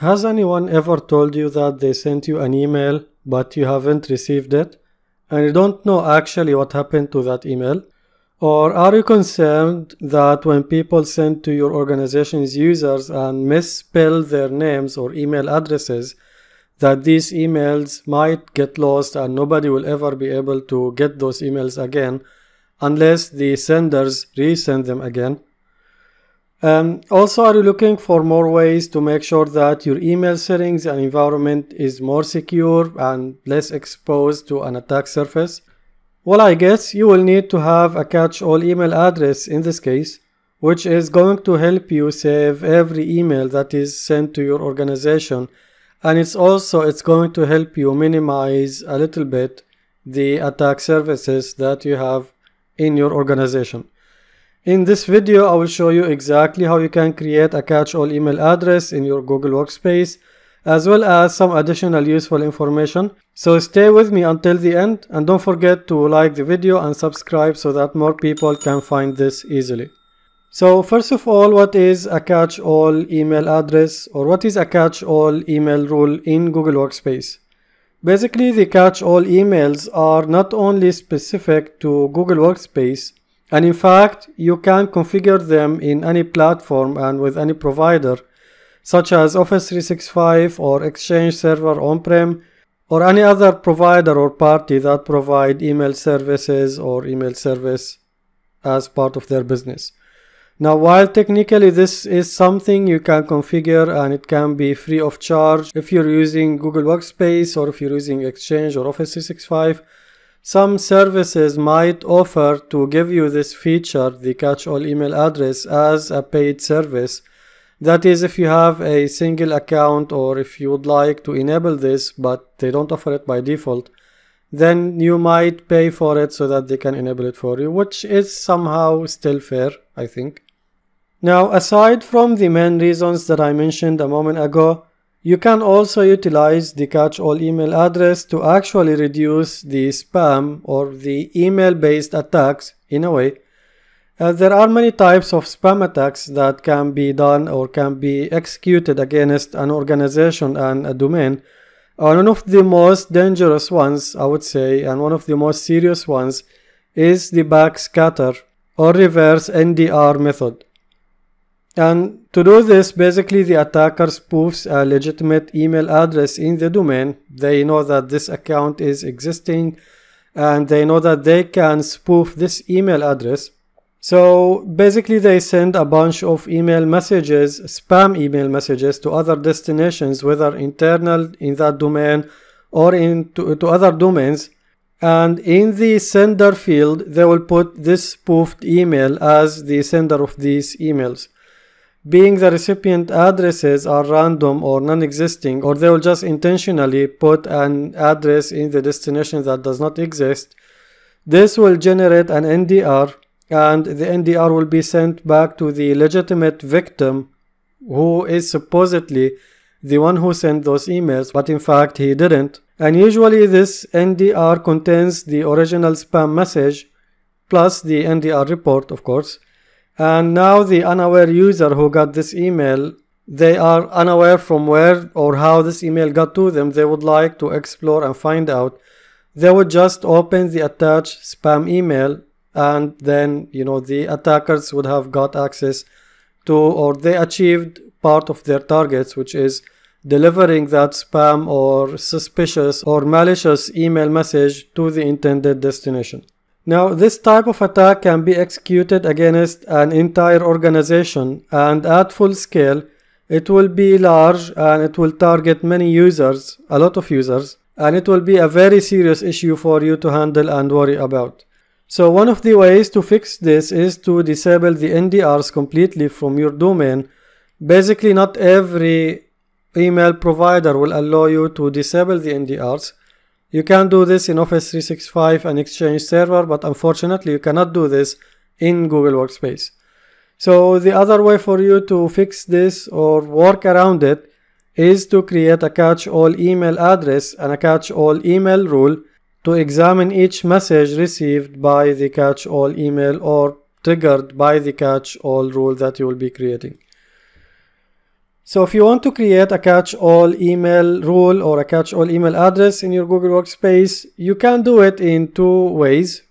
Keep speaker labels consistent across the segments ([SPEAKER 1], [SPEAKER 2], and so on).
[SPEAKER 1] Has anyone ever told you that they sent you an email but you haven't received it and you don't know actually what happened to that email? Or are you concerned that when people send to your organization's users and misspell their names or email addresses, that these emails might get lost and nobody will ever be able to get those emails again unless the senders resend them again? Um, also, are you looking for more ways to make sure that your email settings and environment is more secure and less exposed to an attack surface? Well, I guess you will need to have a catch-all email address in this case, which is going to help you save every email that is sent to your organization. And it's also, it's going to help you minimize a little bit the attack surfaces that you have in your organization. In this video, I will show you exactly how you can create a catch-all email address in your Google Workspace, as well as some additional useful information. So stay with me until the end and don't forget to like the video and subscribe so that more people can find this easily. So first of all, what is a catch-all email address or what is a catch-all email rule in Google Workspace? Basically, the catch-all emails are not only specific to Google Workspace, and in fact, you can configure them in any platform and with any provider, such as Office 365 or Exchange Server on-prem, or any other provider or party that provide email services or email service as part of their business. Now, while technically this is something you can configure and it can be free of charge if you're using Google Workspace or if you're using Exchange or Office 365, some services might offer to give you this feature, the catch-all email address, as a paid service. That is if you have a single account or if you would like to enable this but they don't offer it by default, then you might pay for it so that they can enable it for you, which is somehow still fair, I think. Now, aside from the main reasons that I mentioned a moment ago, you can also utilize the catch-all email address to actually reduce the spam or the email-based attacks in a way. Uh, there are many types of spam attacks that can be done or can be executed against an organization and a domain. Uh, one of the most dangerous ones, I would say, and one of the most serious ones is the backscatter or reverse NDR method. And to do this, basically the attacker spoofs a legitimate email address in the domain. They know that this account is existing and they know that they can spoof this email address. So basically they send a bunch of email messages, spam email messages to other destinations, whether internal in that domain or into to other domains. And in the sender field, they will put this spoofed email as the sender of these emails being the recipient addresses are random or non-existing or they will just intentionally put an address in the destination that does not exist. This will generate an NDR and the NDR will be sent back to the legitimate victim who is supposedly the one who sent those emails but in fact he didn't. And usually this NDR contains the original spam message plus the NDR report of course and now the unaware user who got this email, they are unaware from where or how this email got to them. They would like to explore and find out. They would just open the attached spam email and then, you know, the attackers would have got access to or they achieved part of their targets, which is delivering that spam or suspicious or malicious email message to the intended destination. Now, this type of attack can be executed against an entire organization and at full scale, it will be large and it will target many users, a lot of users, and it will be a very serious issue for you to handle and worry about. So one of the ways to fix this is to disable the NDRs completely from your domain. Basically, not every email provider will allow you to disable the NDRs. You can do this in Office 365 and Exchange Server, but unfortunately you cannot do this in Google Workspace. So the other way for you to fix this or work around it is to create a catch-all email address and a catch-all email rule to examine each message received by the catch-all email or triggered by the catch-all rule that you will be creating. So if you want to create a catch-all email rule or a catch-all email address in your Google Workspace, you can do it in two ways.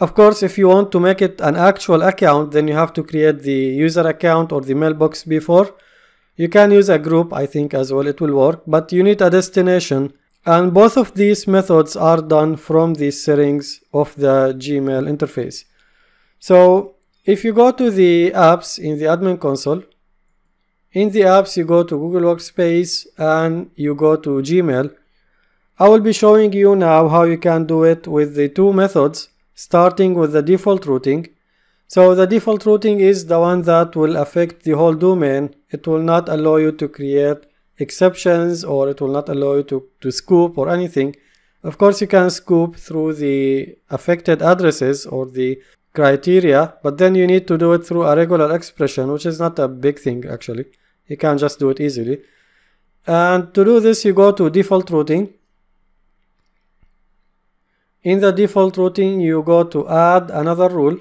[SPEAKER 1] Of course, if you want to make it an actual account, then you have to create the user account or the mailbox before. You can use a group, I think as well, it will work, but you need a destination. And both of these methods are done from the settings of the Gmail interface. So if you go to the apps in the admin console, in the apps, you go to Google Workspace and you go to Gmail. I will be showing you now how you can do it with the two methods, starting with the default routing. So the default routing is the one that will affect the whole domain. It will not allow you to create exceptions or it will not allow you to, to scoop or anything. Of course, you can scoop through the affected addresses or the criteria, but then you need to do it through a regular expression, which is not a big thing actually. You can just do it easily. And to do this, you go to default routing. In the default routing, you go to add another rule.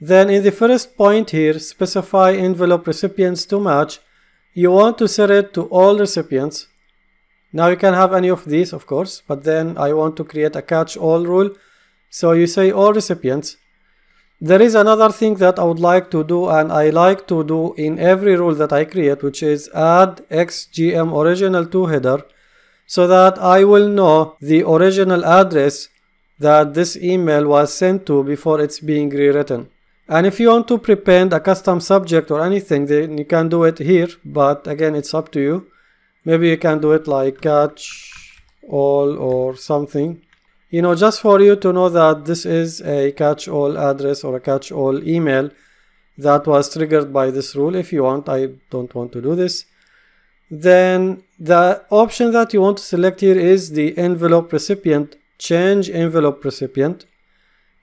[SPEAKER 1] Then in the first point here, specify envelope recipients to match. You want to set it to all recipients. Now you can have any of these, of course, but then I want to create a catch-all rule. So you say all recipients. There is another thing that I would like to do and I like to do in every rule that I create which is add X-Gm-Original-To header so that I will know the original address that this email was sent to before it's being rewritten. And if you want to prepend a custom subject or anything then you can do it here but again it's up to you. Maybe you can do it like catch all or something you know just for you to know that this is a catch-all address or a catch-all email that was triggered by this rule. If you want I don't want to do this. Then the option that you want to select here is the envelope recipient change envelope recipient.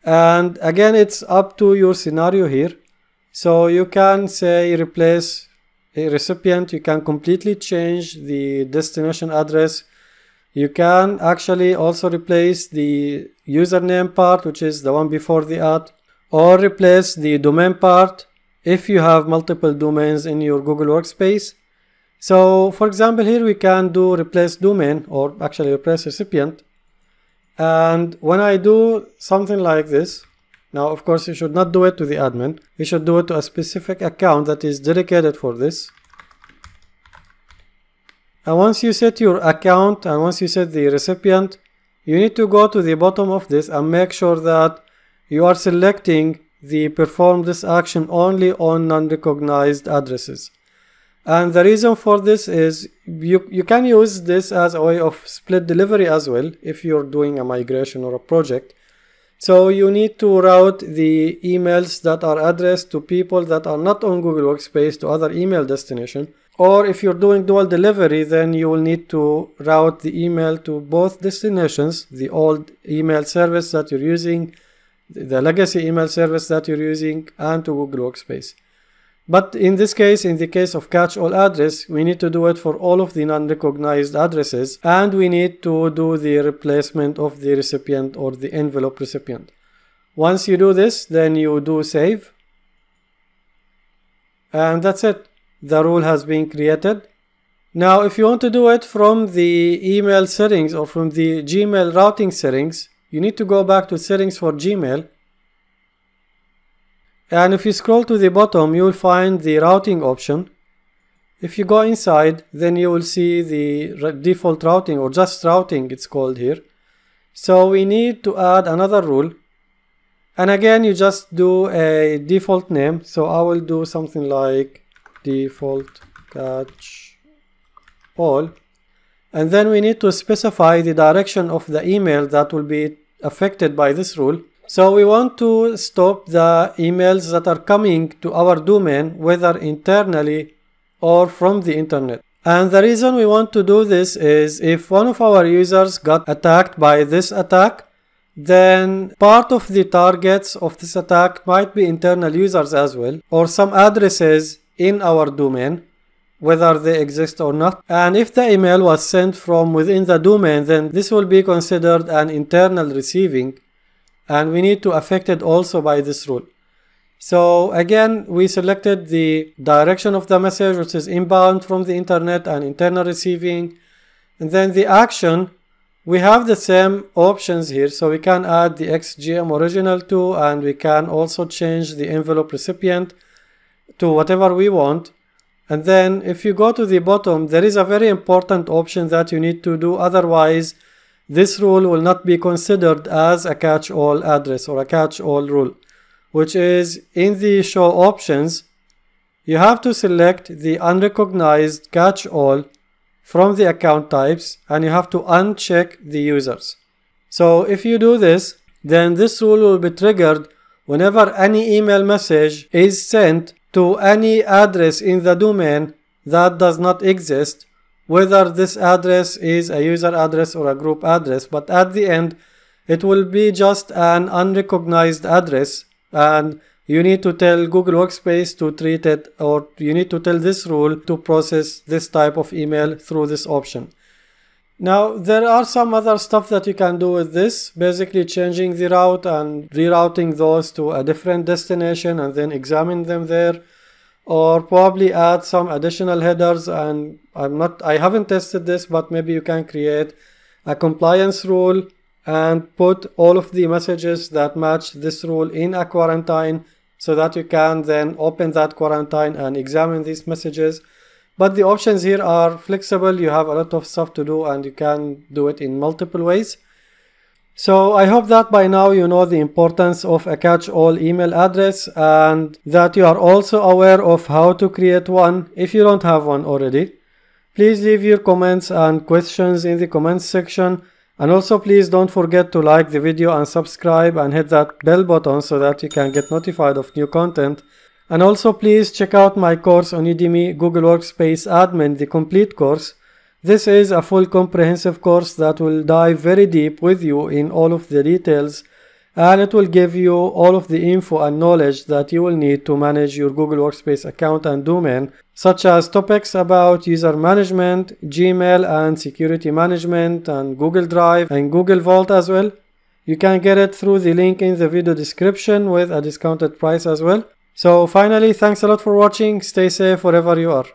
[SPEAKER 1] And again it's up to your scenario here. So you can say replace a recipient. You can completely change the destination address you can actually also replace the username part, which is the one before the at, or replace the domain part if you have multiple domains in your Google Workspace. So for example, here we can do replace domain or actually replace recipient. And when I do something like this, now of course you should not do it to the admin. You should do it to a specific account that is dedicated for this. And once you set your account and once you set the recipient, you need to go to the bottom of this and make sure that you are selecting the perform this action only on non-recognized addresses. And the reason for this is you, you can use this as a way of split delivery as well if you're doing a migration or a project. So you need to route the emails that are addressed to people that are not on Google Workspace to other email destination or if you're doing dual delivery, then you will need to route the email to both destinations, the old email service that you're using, the legacy email service that you're using, and to Google Workspace. But in this case, in the case of catch-all address, we need to do it for all of the non-recognized addresses, and we need to do the replacement of the recipient or the envelope recipient. Once you do this, then you do save, and that's it the rule has been created. Now, if you want to do it from the email settings or from the Gmail routing settings, you need to go back to settings for Gmail. And if you scroll to the bottom, you will find the routing option. If you go inside, then you will see the default routing or just routing it's called here. So we need to add another rule. And again, you just do a default name. So I will do something like default catch all. And then we need to specify the direction of the email that will be affected by this rule. So we want to stop the emails that are coming to our domain whether internally or from the internet. And the reason we want to do this is if one of our users got attacked by this attack then part of the targets of this attack might be internal users as well or some addresses in our domain whether they exist or not. And if the email was sent from within the domain, then this will be considered an internal receiving and we need to affect it also by this rule. So again, we selected the direction of the message, which is inbound from the internet and internal receiving. And then the action, we have the same options here. So we can add the X-Gm-Original-To, and we can also change the envelope recipient to whatever we want. And then if you go to the bottom, there is a very important option that you need to do. Otherwise, this rule will not be considered as a catch-all address or a catch-all rule which is in the show options, you have to select the unrecognized catch-all from the account types and you have to uncheck the users. So if you do this, then this rule will be triggered whenever any email message is sent to any address in the domain that does not exist, whether this address is a user address or a group address, but at the end, it will be just an unrecognized address and you need to tell Google Workspace to treat it or you need to tell this rule to process this type of email through this option. Now there are some other stuff that you can do with this, basically changing the route and rerouting those to a different destination and then examine them there or probably add some additional headers and I'm not I haven't tested this but maybe you can create a compliance rule and put all of the messages that match this rule in a quarantine so that you can then open that quarantine and examine these messages. But the options here are flexible. You have a lot of stuff to do and you can do it in multiple ways. So I hope that by now you know the importance of a catch-all email address and that you are also aware of how to create one if you don't have one already. Please leave your comments and questions in the comments section and also please don't forget to like the video and subscribe and hit that bell button so that you can get notified of new content. And also please check out my course on Udemy Google Workspace Admin, the complete course. This is a full comprehensive course that will dive very deep with you in all of the details and it will give you all of the info and knowledge that you will need to manage your Google Workspace account and domain, such as topics about user management, Gmail and security management, and Google Drive and Google Vault as well. You can get it through the link in the video description with a discounted price as well. So finally, thanks a lot for watching. Stay safe wherever you are.